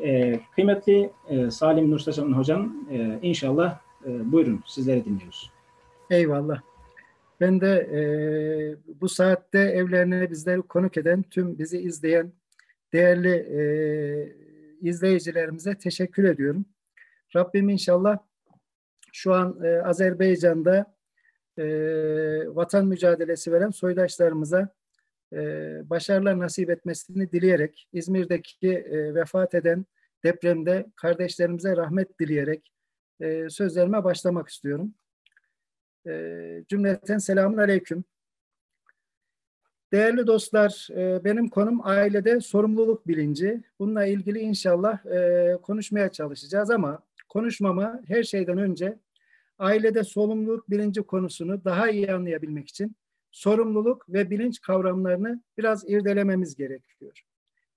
E, kıymetli e, Salim Nursacan Hocam e, inşallah e, buyurun sizleri dinliyoruz. Eyvallah. Ben de e, bu saatte evlerine bizleri konuk eden tüm bizi izleyen değerli e, izleyicilerimize teşekkür ediyorum. Rabbim inşallah şu an e, Azerbaycan'da e, vatan mücadelesi veren soydaşlarımıza başarılar nasip etmesini dileyerek İzmir'deki e, vefat eden depremde kardeşlerimize rahmet dileyerek e, sözlerime başlamak istiyorum. E, cümleten selamun aleyküm. Değerli dostlar, e, benim konum ailede sorumluluk bilinci. Bununla ilgili inşallah e, konuşmaya çalışacağız ama konuşmama her şeyden önce ailede sorumluluk bilinci konusunu daha iyi anlayabilmek için sorumluluk ve bilinç kavramlarını biraz irdelememiz gerekiyor.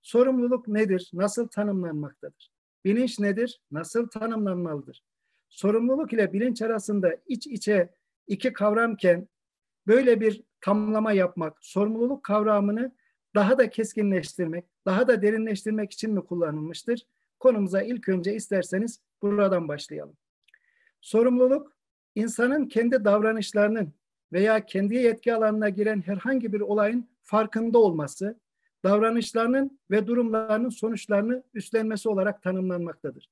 Sorumluluk nedir? Nasıl tanımlanmaktadır? Bilinç nedir? Nasıl tanımlanmalıdır? Sorumluluk ile bilinç arasında iç içe iki kavramken böyle bir tamlama yapmak, sorumluluk kavramını daha da keskinleştirmek, daha da derinleştirmek için mi kullanılmıştır? Konumuza ilk önce isterseniz buradan başlayalım. Sorumluluk, insanın kendi davranışlarının veya kendi yetki alanına giren herhangi bir olayın farkında olması, davranışlarının ve durumlarının sonuçlarını üstlenmesi olarak tanımlanmaktadır.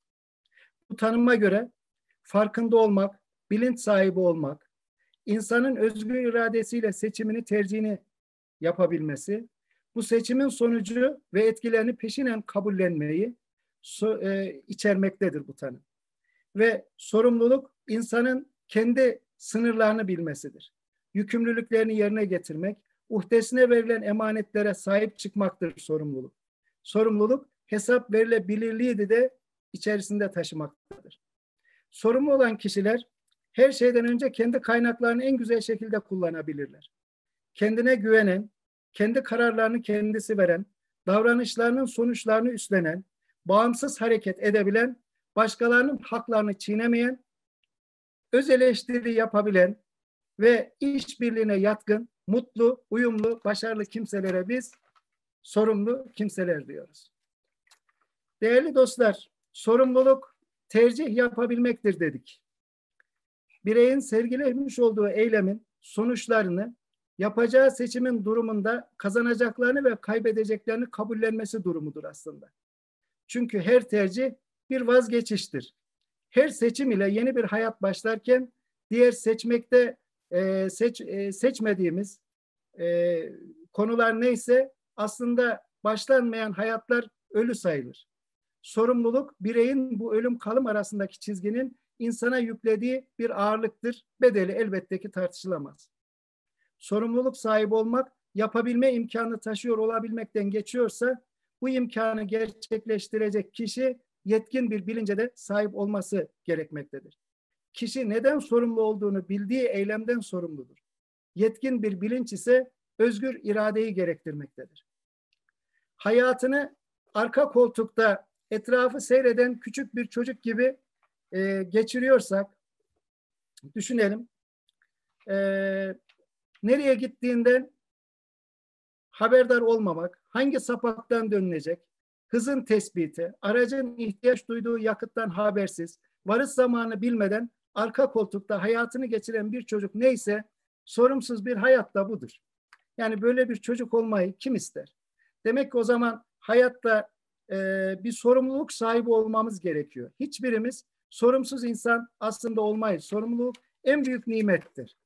Bu tanıma göre farkında olmak, bilinç sahibi olmak, insanın özgür iradesiyle seçimini, tercihini yapabilmesi, bu seçimin sonucu ve etkilerini peşinen kabullenmeyi so, e, içermektedir bu tanım. Ve sorumluluk insanın kendi sınırlarını bilmesidir. Yükümlülüklerini yerine getirmek, uhdesine verilen emanetlere sahip çıkmaktır sorumluluk. Sorumluluk hesap verilebilirliği de içerisinde taşımaktadır. Sorumlu olan kişiler her şeyden önce kendi kaynaklarını en güzel şekilde kullanabilirler. Kendine güvenen, kendi kararlarını kendisi veren, davranışlarının sonuçlarını üstlenen, bağımsız hareket edebilen, başkalarının haklarını çiğnemeyen, öz eleştiri yapabilen ve işbirliğine yatkın, mutlu, uyumlu, başarılı kimselere biz sorumlu kimseler diyoruz. Değerli dostlar, sorumluluk tercih yapabilmektir dedik bireyin sergilemiş olduğu eylemin sonuçlarını yapacağı seçimin durumunda kazanacaklarını ve kaybedeceklerini kabullenmesi durumudur aslında. Çünkü her tercih bir vazgeçiştir. Her seçim ile yeni bir hayat başlarken diğer seçmekte e, seç, e, seçmediğimiz e, konular neyse aslında başlanmayan hayatlar ölü sayılır. Sorumluluk bireyin bu ölüm kalım arasındaki çizginin insana yüklediği bir ağırlıktır. Bedeli elbette ki tartışılamaz. Sorumluluk sahibi olmak yapabilme imkanı taşıyor olabilmekten geçiyorsa bu imkanı gerçekleştirecek kişi yetkin bir bilince de sahip olması gerekmektedir. Kişi neden sorumlu olduğunu bildiği eylemden sorumludur. Yetkin bir bilinç ise özgür iradeyi gerektirmektedir. Hayatını arka koltukta etrafı seyreden küçük bir çocuk gibi e, geçiriyorsak düşünelim. E, nereye gittiğinden haberdar olmamak, hangi sapaktan dönülecek, hızın tespiti, aracın ihtiyaç duyduğu yakıttan habersiz, varış zamanı bilmeden arka koltukta hayatını geçiren bir çocuk neyse sorumsuz bir hayat da budur. Yani böyle bir çocuk olmayı kim ister? Demek ki o zaman hayatta e, bir sorumluluk sahibi olmamız gerekiyor. Hiçbirimiz sorumsuz insan aslında olmayız. Sorumluluk en büyük nimettir.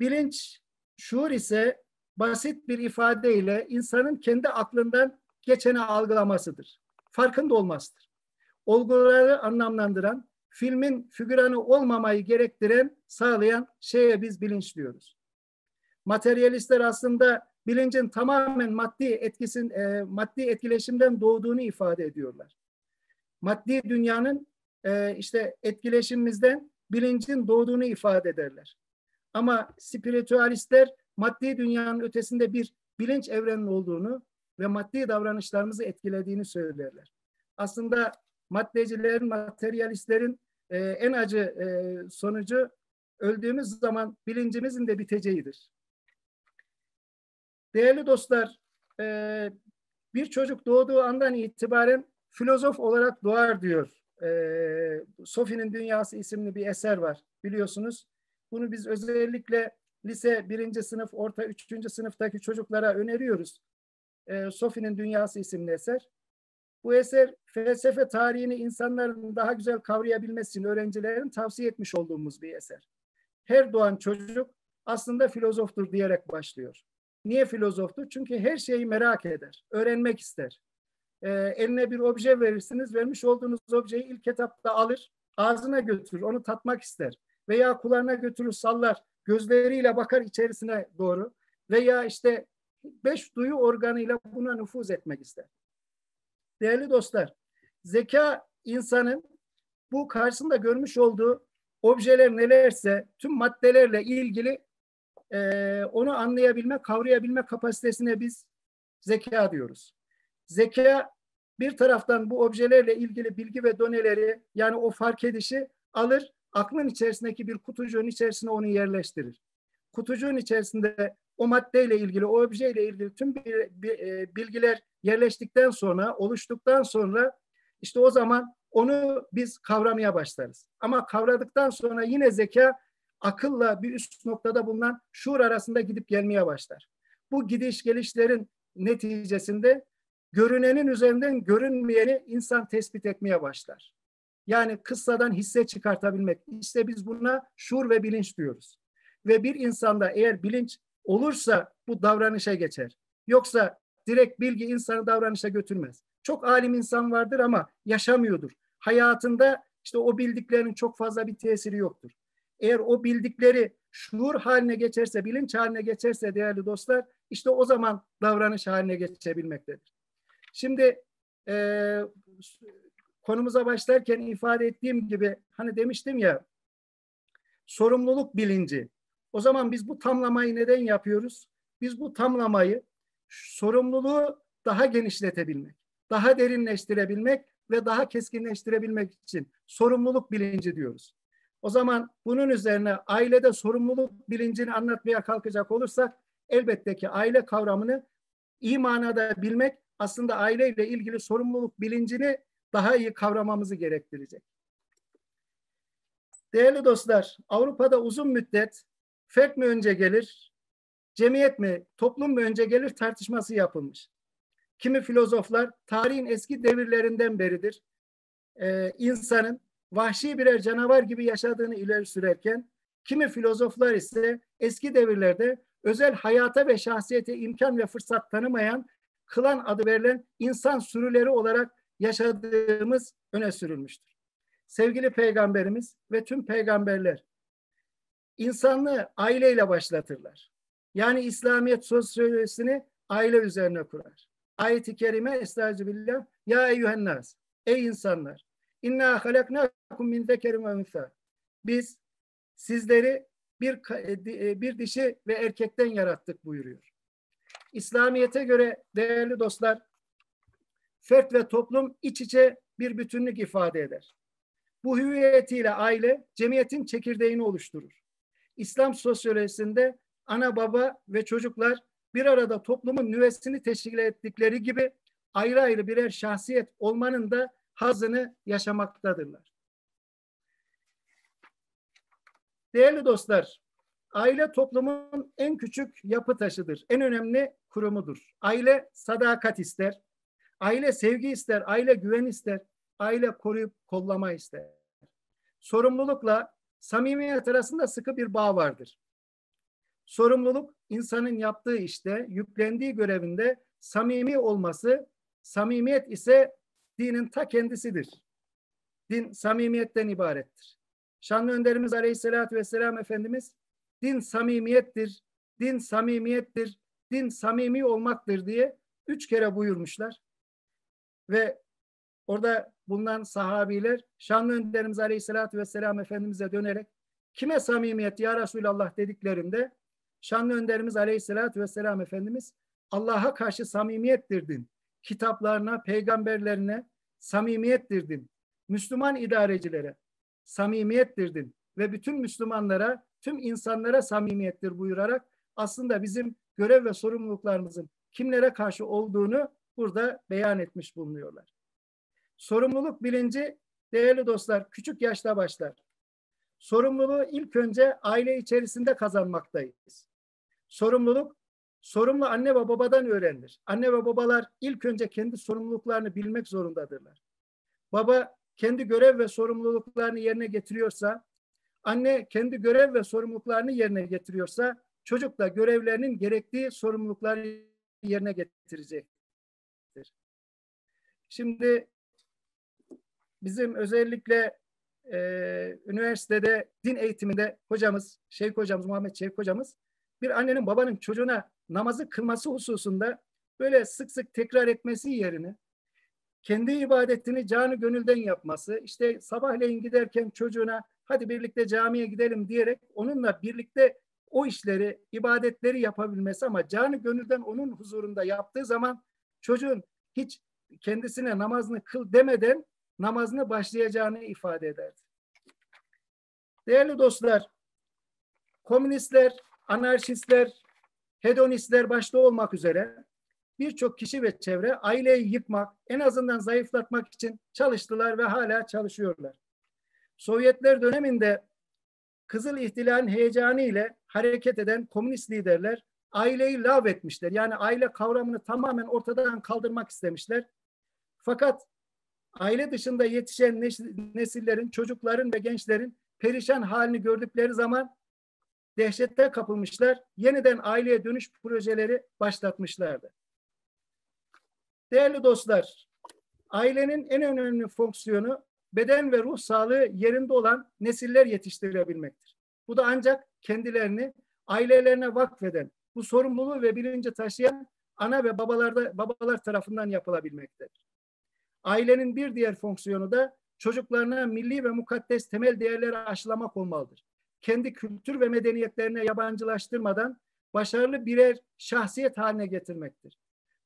Bilinç, şuur ise basit bir ifadeyle insanın kendi aklından geçeni algılamasıdır. Farkında olmasıdır. Olguları anlamlandıran, filmin figüranı olmamayı gerektiren, sağlayan şeye biz bilinç diyoruz. Materyalistler aslında bilincin tamamen maddi etkisin, e, maddi etkileşimden doğduğunu ifade ediyorlar maddi dünyanın e, işte etkileşimimizden bilincin doğduğunu ifade ederler. Ama spiritüalistler maddi dünyanın ötesinde bir bilinç evrenin olduğunu ve maddi davranışlarımızı etkilediğini söylerler. Aslında maddecilerin, materyalistlerin e, en acı e, sonucu öldüğümüz zaman bilincimizin de biteceğidir. Değerli dostlar, e, Bir çocuk doğduğu andan itibaren filozof olarak doğar diyor. Ee, Sophie'nin Dünyası isimli bir eser var biliyorsunuz. Bunu biz özellikle lise birinci sınıf, orta üçüncü sınıftaki çocuklara öneriyoruz. Ee, Sophie'nin Dünyası isimli eser. Bu eser felsefe tarihini insanların daha güzel kavrayabilmesi için öğrencilerin tavsiye etmiş olduğumuz bir eser. Her doğan çocuk aslında filozoftur diyerek başlıyor. Niye filozoftur? Çünkü her şeyi merak eder, öğrenmek ister. Ee, eline bir obje verirsiniz, vermiş olduğunuz objeyi ilk etapta alır, ağzına götürür, onu tatmak ister. Veya kulağına götürür, sallar, gözleriyle bakar içerisine doğru. Veya işte beş duyu organıyla buna nüfuz etmek ister. Değerli dostlar, zeka insanın bu karşısında görmüş olduğu objeler nelerse tüm maddelerle ilgili e, onu anlayabilme, kavrayabilme kapasitesine biz zeka diyoruz. Zeka bir taraftan bu objelerle ilgili bilgi ve doneleri yani o fark edişi alır, aklın içerisindeki bir kutucuğun içerisine onu yerleştirir. Kutucuğun içerisinde o maddeyle ilgili, o objeyle ilgili tüm bilgiler yerleştikten sonra, oluştuktan sonra işte o zaman onu biz kavramaya başlarız. Ama kavradıktan sonra yine zeka akılla bir üst noktada bulunan şuur arasında gidip gelmeye başlar. Bu gidiş gelişlerin neticesinde görünenin üzerinden görünmeyeni insan tespit etmeye başlar. Yani kıssadan hisse çıkartabilmek. İşte biz buna şuur ve bilinç diyoruz. Ve bir insanda eğer bilinç olursa bu davranışa geçer. Yoksa direkt bilgi insanı davranışa götürmez. Çok alim insan vardır ama yaşamıyordur. Hayatında işte o bildiklerinin çok fazla bir tesiri yoktur. Eğer o bildikleri şuur haline geçerse, bilinç haline geçerse değerli dostlar, işte o zaman davranış haline geçebilmektedir. Şimdi e, konumuza başlarken ifade ettiğim gibi hani demiştim ya sorumluluk bilinci. O zaman biz bu tamlamayı neden yapıyoruz? Biz bu tamlamayı sorumluluğu daha genişletebilmek, daha derinleştirebilmek ve daha keskinleştirebilmek için sorumluluk bilinci diyoruz. O zaman bunun üzerine ailede sorumluluk bilincini anlatmaya kalkacak olursak elbette ki aile kavramını iyi manada bilmek aslında aileyle ilgili sorumluluk bilincini daha iyi kavramamızı gerektirecek. Değerli dostlar, Avrupa'da uzun müddet fert mi önce gelir, cemiyet mi, toplum mu önce gelir tartışması yapılmış. Kimi filozoflar tarihin eski devirlerinden beridir e, insanın vahşi birer canavar gibi yaşadığını ileri sürerken kimi filozoflar ise eski devirlerde özel hayata ve şahsiyete imkan ve fırsat tanımayan kılan adı verilen insan sürüleri olarak yaşadığımız öne sürülmüştür. Sevgili peygamberimiz ve tüm peygamberler insanlığı aileyle başlatırlar. Yani İslamiyet sosyolojisini aile üzerine kurar. Ayet-i kerime estağfirullah ya eyyühennas ey insanlar inna halaknakum min zekerin ve biz sizleri bir e, e, bir dişi ve erkekten yarattık buyuruyor. İslamiyete göre değerli dostlar fert ve toplum iç içe bir bütünlük ifade eder. Bu hüviyetiyle aile cemiyetin çekirdeğini oluşturur. İslam sosyolojisinde ana baba ve çocuklar bir arada toplumun nüvesini teşkil ettikleri gibi ayrı ayrı birer şahsiyet olmanın da hazını yaşamaktadırlar. Değerli dostlar, aile toplumun en küçük yapı taşıdır. En önemli kurumudur. Aile sadakat ister. Aile sevgi ister. Aile güven ister. Aile koruyup kollama ister. Sorumlulukla samimiyet arasında sıkı bir bağ vardır. Sorumluluk insanın yaptığı işte, yüklendiği görevinde samimi olması, samimiyet ise dinin ta kendisidir. Din samimiyetten ibarettir. Şanlı önderimiz Aleyhisselatü Vesselam Efendimiz din samimiyettir, din samimiyettir, din samimi olmaktır diye üç kere buyurmuşlar. Ve orada bulunan sahabiler şanlı önderimiz Aleyhisselatü Vesselam Efendimiz'e dönerek kime samimiyet ya Resulallah dediklerinde şanlı önderimiz Aleyhisselatü Vesselam Efendimiz Allah'a karşı samimiyettir din. Kitaplarına, peygamberlerine samimiyettir din. Müslüman idarecilere samimiyettir din. Ve bütün Müslümanlara, tüm insanlara samimiyettir buyurarak aslında bizim görev ve sorumluluklarımızın kimlere karşı olduğunu burada beyan etmiş bulunuyorlar. Sorumluluk bilinci değerli dostlar küçük yaşta başlar. Sorumluluğu ilk önce aile içerisinde kazanmaktayız. Sorumluluk sorumlu anne ve babadan öğrenilir. Anne ve babalar ilk önce kendi sorumluluklarını bilmek zorundadırlar. Baba kendi görev ve sorumluluklarını yerine getiriyorsa, anne kendi görev ve sorumluluklarını yerine getiriyorsa, çocuk da görevlerinin gerektiği sorumlulukları yerine getirecektir. Şimdi bizim özellikle e, üniversitede din eğitiminde hocamız, Şeyh hocamız, Muhammed Şeyh hocamız bir annenin babanın çocuğuna namazı kılması hususunda böyle sık sık tekrar etmesi yerine kendi ibadetini canı gönülden yapması, işte sabahleyin giderken çocuğuna hadi birlikte camiye gidelim diyerek onunla birlikte o işleri, ibadetleri yapabilmesi ama canı gönülden onun huzurunda yaptığı zaman çocuğun hiç kendisine namazını kıl demeden namazını başlayacağını ifade ederdi. Değerli dostlar, komünistler, anarşistler, hedonistler başta olmak üzere birçok kişi ve çevre aileyi yıkmak, en azından zayıflatmak için çalıştılar ve hala çalışıyorlar. Sovyetler döneminde Kızıl İhtilal'in heyecanı ile hareket eden komünist liderler aileyi lav etmişler. Yani aile kavramını tamamen ortadan kaldırmak istemişler. Fakat aile dışında yetişen nesillerin, çocukların ve gençlerin perişan halini gördükleri zaman dehşette kapılmışlar. Yeniden aileye dönüş projeleri başlatmışlardı. Değerli dostlar, ailenin en önemli fonksiyonu beden ve ruh sağlığı yerinde olan nesiller yetiştirebilmektir. Bu da ancak kendilerini ailelerine vakfeden, bu sorumluluğu ve bilinci taşıyan ana ve babalarda babalar tarafından yapılabilmektedir. Ailenin bir diğer fonksiyonu da çocuklarına milli ve mukaddes temel değerleri aşılamak olmalıdır. Kendi kültür ve medeniyetlerine yabancılaştırmadan başarılı birer şahsiyet haline getirmektir.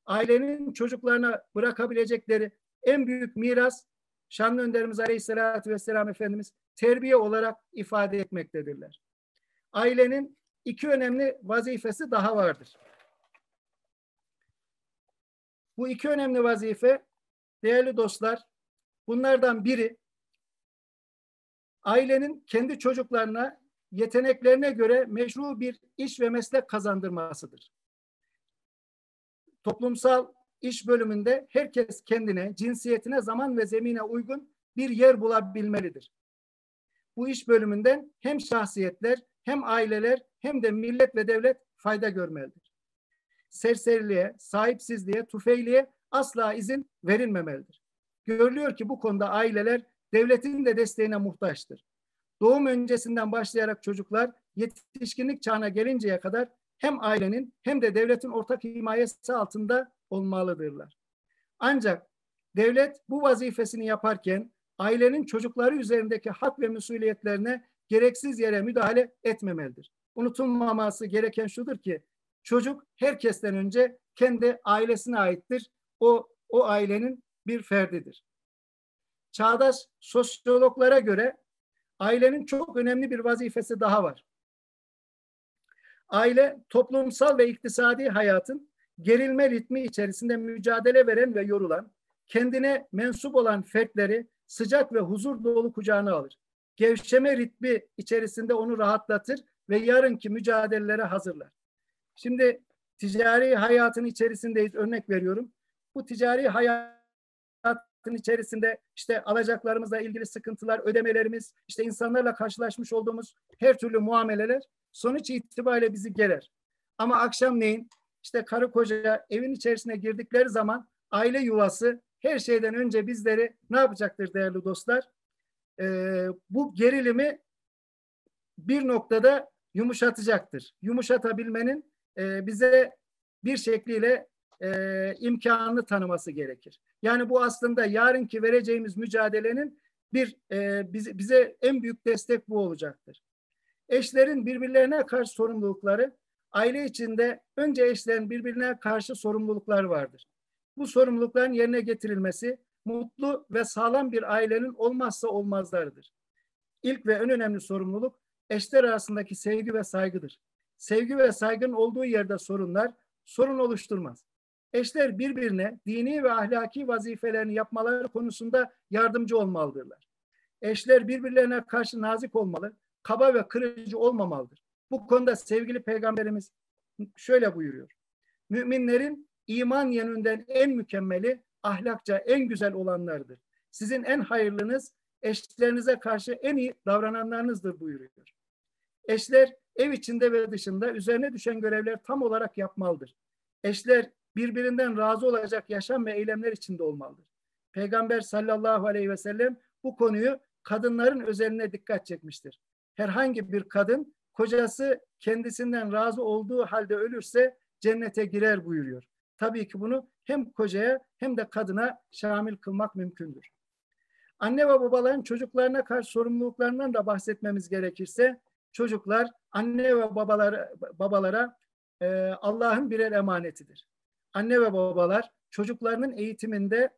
Ailenin çocuklarına bırakabilecekleri en büyük miras Şanlı Önderimiz Aleyhisselatü Vesselam Efendimiz terbiye olarak ifade etmektedirler. Ailenin iki önemli vazifesi daha vardır. Bu iki önemli vazife değerli dostlar bunlardan biri ailenin kendi çocuklarına yeteneklerine göre meşru bir iş ve meslek kazandırmasıdır. Toplumsal iş bölümünde herkes kendine, cinsiyetine, zaman ve zemine uygun bir yer bulabilmelidir. Bu iş bölümünden hem şahsiyetler, hem aileler, hem de millet ve devlet fayda görmelidir. Serseriliğe, sahipsizliğe, tufeyliğe asla izin verilmemelidir. Görülüyor ki bu konuda aileler devletin de desteğine muhtaçtır. Doğum öncesinden başlayarak çocuklar yetişkinlik çağına gelinceye kadar hem ailenin hem de devletin ortak himayesi altında olmalıdırlar. Ancak devlet bu vazifesini yaparken ailenin çocukları üzerindeki hak ve mesuliyetlerine gereksiz yere müdahale etmemelidir. Unutulmaması gereken şudur ki çocuk herkesten önce kendi ailesine aittir. O o ailenin bir ferdidir. Çağdaş sosyologlara göre ailenin çok önemli bir vazifesi daha var. Aile toplumsal ve iktisadi hayatın gerilme ritmi içerisinde mücadele veren ve yorulan, kendine mensup olan fertleri sıcak ve huzur dolu kucağına alır. Gevşeme ritmi içerisinde onu rahatlatır ve yarınki mücadelelere hazırlar. Şimdi ticari hayatın içerisindeyiz örnek veriyorum. Bu ticari hayatın içerisinde işte alacaklarımızla ilgili sıkıntılar, ödemelerimiz, işte insanlarla karşılaşmış olduğumuz her türlü muameleler sonuç itibariyle bizi gerer. Ama akşamleyin işte karı koca evin içerisine girdikleri zaman aile yuvası her şeyden önce bizleri ne yapacaktır değerli dostlar? Ee, bu gerilimi bir noktada yumuşatacaktır. Yumuşatabilmenin e, bize bir şekliyle e, imkanını tanıması gerekir. Yani bu aslında yarınki vereceğimiz mücadelenin bir e, bize, bize en büyük destek bu olacaktır. Eşlerin birbirlerine karşı sorumlulukları aile içinde önce eşlerin birbirine karşı sorumluluklar vardır. Bu sorumlulukların yerine getirilmesi mutlu ve sağlam bir ailenin olmazsa olmazlarıdır. İlk ve en önemli sorumluluk eşler arasındaki sevgi ve saygıdır. Sevgi ve saygın olduğu yerde sorunlar sorun oluşturmaz. Eşler birbirine dini ve ahlaki vazifelerini yapmaları konusunda yardımcı olmalıdırlar. Eşler birbirlerine karşı nazik olmalı, kaba ve kırıcı olmamalıdır. Bu konuda sevgili peygamberimiz şöyle buyuruyor. Müminlerin iman yönünden en mükemmeli, ahlakça en güzel olanlardır. Sizin en hayırlınız eşlerinize karşı en iyi davrananlarınızdır buyuruyor. Eşler ev içinde ve dışında üzerine düşen görevler tam olarak yapmalıdır. Eşler birbirinden razı olacak yaşam ve eylemler içinde olmalıdır. Peygamber sallallahu aleyhi ve sellem bu konuyu kadınların özeline dikkat çekmiştir. Herhangi bir kadın kocası kendisinden razı olduğu halde ölürse cennete girer buyuruyor. Tabii ki bunu hem kocaya hem de kadına şamil kılmak mümkündür. Anne ve babaların çocuklarına karşı sorumluluklarından da bahsetmemiz gerekirse çocuklar anne ve babalar, babalara e, Allah'ın birer emanetidir. Anne ve babalar çocuklarının eğitiminde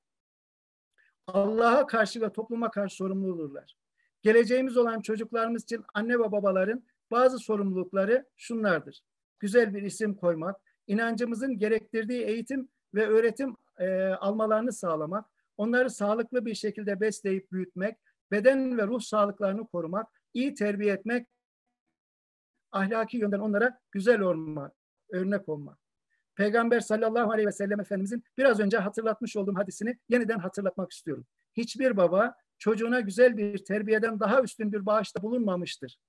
Allah'a karşı ve topluma karşı sorumludurlar. Geleceğimiz olan çocuklarımız için anne ve babaların bazı sorumlulukları şunlardır. Güzel bir isim koymak, inancımızın gerektirdiği eğitim ve öğretim e, almalarını sağlamak, onları sağlıklı bir şekilde besleyip büyütmek, beden ve ruh sağlıklarını korumak, iyi terbiye etmek, ahlaki yönden onlara güzel olma, örnek olmak. Peygamber sallallahu aleyhi ve sellem Efendimizin biraz önce hatırlatmış olduğum hadisini yeniden hatırlatmak istiyorum. Hiçbir baba çocuğuna güzel bir terbiyeden daha üstün bir bağışta bulunmamıştır.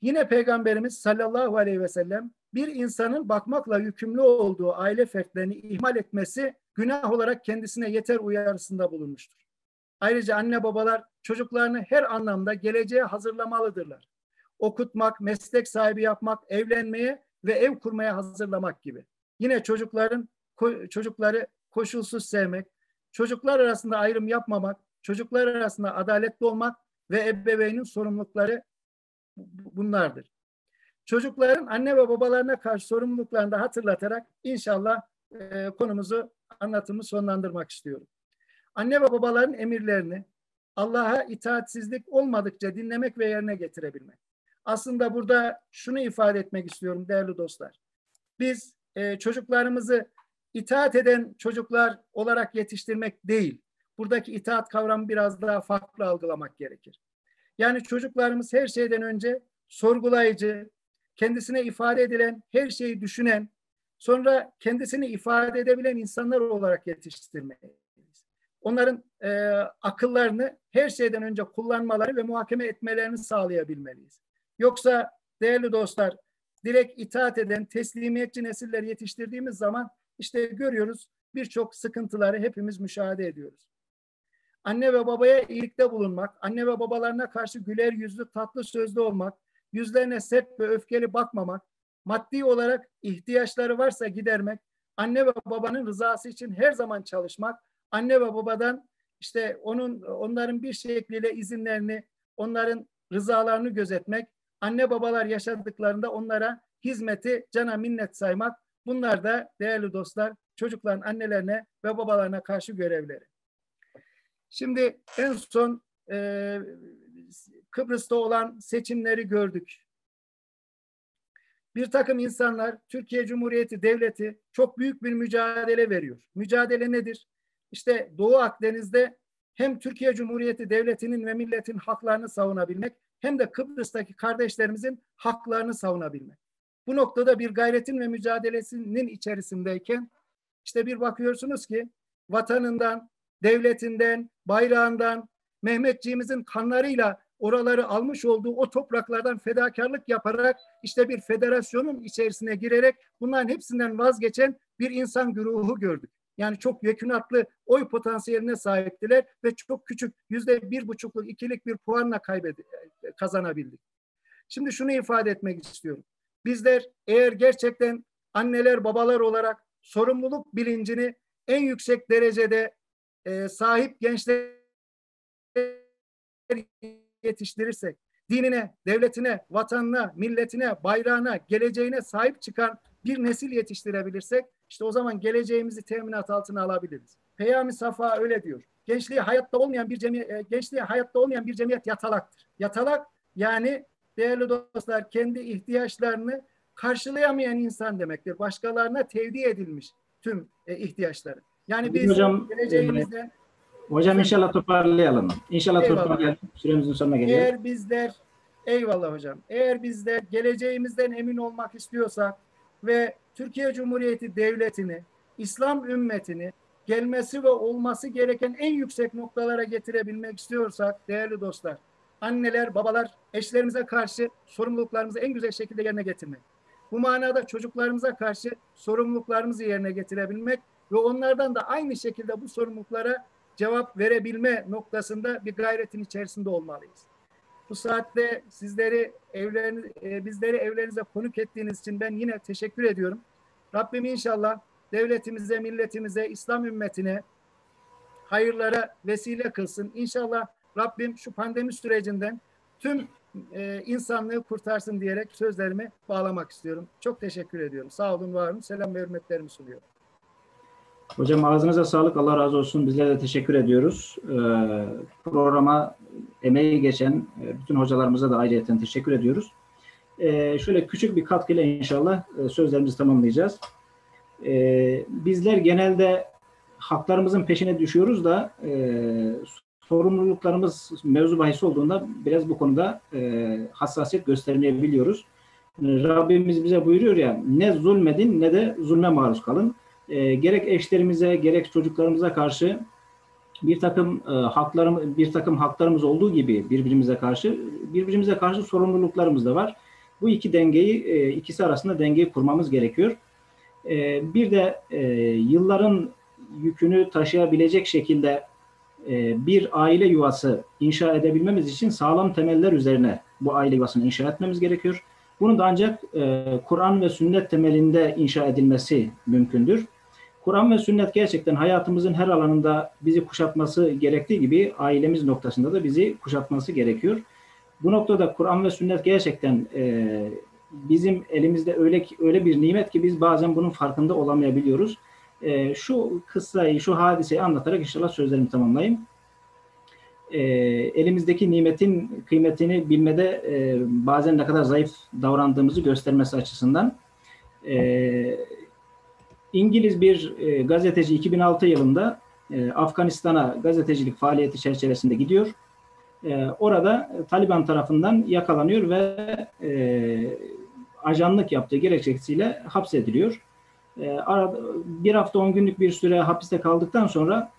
Yine Peygamberimiz sallallahu aleyhi ve sellem bir insanın bakmakla yükümlü olduğu aile fertlerini ihmal etmesi günah olarak kendisine yeter uyarısında bulunmuştur. Ayrıca anne babalar çocuklarını her anlamda geleceğe hazırlamalıdırlar. Okutmak, meslek sahibi yapmak, evlenmeye ve ev kurmaya hazırlamak gibi. Yine çocukların çocukları koşulsuz sevmek, çocuklar arasında ayrım yapmamak, çocuklar arasında adaletli olmak ve ebeveynin sorumlulukları bunlardır. Çocukların anne ve babalarına karşı sorumluluklarını da hatırlatarak inşallah e, konumuzu anlatımı sonlandırmak istiyorum. Anne ve babaların emirlerini Allah'a itaatsizlik olmadıkça dinlemek ve yerine getirebilmek. Aslında burada şunu ifade etmek istiyorum değerli dostlar. Biz e, çocuklarımızı itaat eden çocuklar olarak yetiştirmek değil. Buradaki itaat kavramı biraz daha farklı algılamak gerekir. Yani çocuklarımız her şeyden önce sorgulayıcı, kendisine ifade edilen her şeyi düşünen, sonra kendisini ifade edebilen insanlar olarak yetiştirmeliyiz. Onların e, akıllarını her şeyden önce kullanmaları ve muhakeme etmelerini sağlayabilmeliyiz. Yoksa değerli dostlar direkt itaat eden teslimiyetçi nesiller yetiştirdiğimiz zaman işte görüyoruz birçok sıkıntıları hepimiz müşahede ediyoruz. Anne ve babaya iyilikte bulunmak, anne ve babalarına karşı güler yüzlü, tatlı sözlü olmak, yüzlerine sert ve öfkeli bakmamak, maddi olarak ihtiyaçları varsa gidermek, anne ve babanın rızası için her zaman çalışmak, anne ve babadan işte onun onların bir şekliyle izinlerini, onların rızalarını gözetmek, anne babalar yaşadıklarında onlara hizmeti cana minnet saymak, bunlar da değerli dostlar çocukların annelerine ve babalarına karşı görevleri. Şimdi en son e, Kıbrıs'ta olan seçimleri gördük. Bir takım insanlar Türkiye Cumhuriyeti Devleti çok büyük bir mücadele veriyor. Mücadele nedir? İşte Doğu Akdeniz'de hem Türkiye Cumhuriyeti Devleti'nin ve milletin haklarını savunabilmek hem de Kıbrıs'taki kardeşlerimizin haklarını savunabilmek. Bu noktada bir gayretin ve mücadelesinin içerisindeyken işte bir bakıyorsunuz ki vatanından, devletinden, bayrağından, Mehmetçiğimizin kanlarıyla oraları almış olduğu o topraklardan fedakarlık yaparak işte bir federasyonun içerisine girerek bunların hepsinden vazgeçen bir insan güruhu gördük. Yani çok yekünatlı oy potansiyeline sahiptiler ve çok küçük yüzde bir buçukluk ikilik bir puanla kaybedi, kazanabildik. Şimdi şunu ifade etmek istiyorum. Bizler eğer gerçekten anneler babalar olarak sorumluluk bilincini en yüksek derecede e, sahip gençler yetiştirirsek, dinine, devletine, vatanına, milletine, bayrağına, geleceğine sahip çıkan bir nesil yetiştirebilirsek işte o zaman geleceğimizi teminat altına alabiliriz. Peyami Safa öyle diyor. Gençliği hayatta olmayan bir cemiyet, e, gençliği hayatta olmayan bir cemiyet yatalaktır. Yatalak yani değerli dostlar kendi ihtiyaçlarını karşılayamayan insan demektir. Başkalarına tevdi edilmiş tüm e, ihtiyaçları. Yani biz Hocam, geleceğimizde Hocam inşallah toparlayalım. İnşallah Eyvallah. toparlayalım. Süremizin sonuna geliyor. Eğer bizler eyvallah hocam. Eğer bizler geleceğimizden emin olmak istiyorsak ve Türkiye Cumhuriyeti devletini, İslam ümmetini gelmesi ve olması gereken en yüksek noktalara getirebilmek istiyorsak değerli dostlar, anneler, babalar eşlerimize karşı sorumluluklarımızı en güzel şekilde yerine getirmek. Bu manada çocuklarımıza karşı sorumluluklarımızı yerine getirebilmek ve onlardan da aynı şekilde bu sorumluluklara cevap verebilme noktasında bir gayretin içerisinde olmalıyız. Bu saatte sizleri evleriniz, e, bizleri evlerinize konuk ettiğiniz için ben yine teşekkür ediyorum. Rabbim inşallah devletimize, milletimize, İslam ümmetine hayırlara vesile kılsın. İnşallah Rabbim şu pandemi sürecinden tüm e, insanlığı kurtarsın diyerek sözlerimi bağlamak istiyorum. Çok teşekkür ediyorum. Sağ olun, var olun. Selam ve hürmetlerimi sunuyorum. Hocam ağzınıza sağlık. Allah razı olsun. Bizlere de teşekkür ediyoruz. Ee, programa emeği geçen e, bütün hocalarımıza da ayrıca teşekkür ediyoruz. Ee, şöyle küçük bir katkıyla inşallah e, sözlerimizi tamamlayacağız. Ee, bizler genelde haklarımızın peşine düşüyoruz da e, sorumluluklarımız mevzu bahis olduğunda biraz bu konuda hassasiyet göstermeyebiliyoruz. Rabbimiz bize buyuruyor ya ne zulmedin ne de zulme maruz kalın e, gerek eşlerimize gerek çocuklarımıza karşı bir takım e, haklarım bir takım haklarımız olduğu gibi birbirimize karşı birbirimize karşı sorumluluklarımız da var. Bu iki dengeyi e, ikisi arasında dengeyi kurmamız gerekiyor. E, bir de e, yılların yükünü taşıyabilecek şekilde e, bir aile yuvası inşa edebilmemiz için sağlam temeller üzerine bu aile yuvasını inşa etmemiz gerekiyor. Bunun da ancak e, Kur'an ve sünnet temelinde inşa edilmesi mümkündür. Kur'an ve sünnet gerçekten hayatımızın her alanında bizi kuşatması gerektiği gibi ailemiz noktasında da bizi kuşatması gerekiyor. Bu noktada Kur'an ve sünnet gerçekten e, bizim elimizde öyle öyle bir nimet ki biz bazen bunun farkında olamayabiliyoruz. E, şu kıssayı, şu hadiseyi anlatarak inşallah sözlerimi tamamlayayım. E, elimizdeki nimetin kıymetini bilmede e, bazen ne kadar zayıf davrandığımızı göstermesi açısından e, İngiliz bir e, gazeteci 2006 yılında e, Afganistan'a gazetecilik faaliyeti çerçevesinde gidiyor. E, orada Taliban tarafından yakalanıyor ve e, ajanlık yaptığı gerekçesiyle hapsediliyor. Bir hafta on günlük bir süre hapiste kaldıktan sonra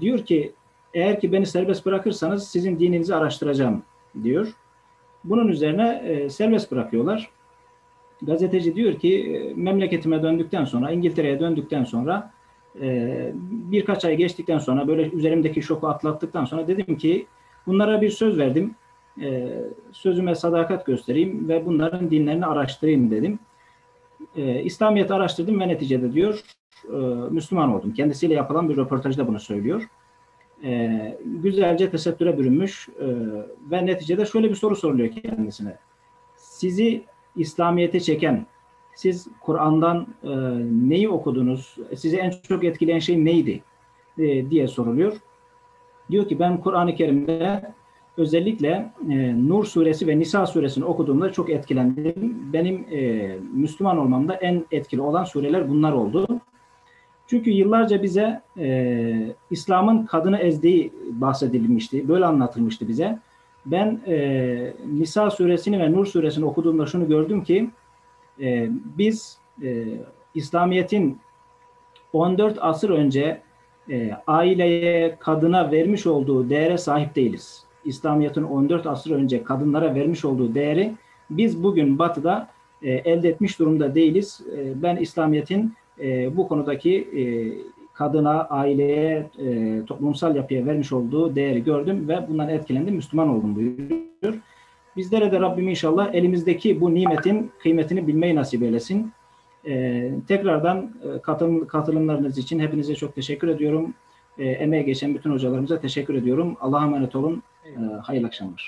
diyor ki eğer ki beni serbest bırakırsanız sizin dininizi araştıracağım diyor. Bunun üzerine serbest bırakıyorlar gazeteci diyor ki memleketime döndükten sonra İngiltere'ye döndükten sonra e, birkaç ay geçtikten sonra böyle üzerimdeki şoku atlattıktan sonra dedim ki bunlara bir söz verdim. E, sözüme sadakat göstereyim ve bunların dinlerini araştırayım dedim. E, İslamiyet'i araştırdım ve neticede diyor Müslüman oldum. Kendisiyle yapılan bir röportajda bunu söylüyor. güzelce tesettüre bürünmüş ve neticede şöyle bir soru soruluyor kendisine. Sizi İslamiyet'e çeken, siz Kur'an'dan e, neyi okudunuz, sizi en çok etkileyen şey neydi e, diye soruluyor. Diyor ki ben Kur'an-ı Kerim'de özellikle e, Nur suresi ve Nisa suresini okuduğumda çok etkilendim. Benim e, Müslüman olmamda en etkili olan sureler bunlar oldu. Çünkü yıllarca bize e, İslam'ın kadını ezdiği bahsedilmişti, böyle anlatılmıştı bize ben e, Nisa suresini ve Nur suresini okuduğumda şunu gördüm ki e, biz e, İslamiyet'in 14 asır önce e, aileye, kadına vermiş olduğu değere sahip değiliz. İslamiyet'in 14 asır önce kadınlara vermiş olduğu değeri biz bugün batıda e, elde etmiş durumda değiliz. E, ben İslamiyet'in e, bu konudaki e, kadına, aileye, e, toplumsal yapıya vermiş olduğu değeri gördüm ve bundan etkilendim, Müslüman oldum buyuruyor. Bizlere de Rabbim inşallah elimizdeki bu nimetin kıymetini bilmeyi nasip eylesin. E, tekrardan e, katılım, katılımlarınız için hepinize çok teşekkür ediyorum. E, emeğe geçen bütün hocalarımıza teşekkür ediyorum. Allah'a emanet olun. E, hayırlı akşamlar.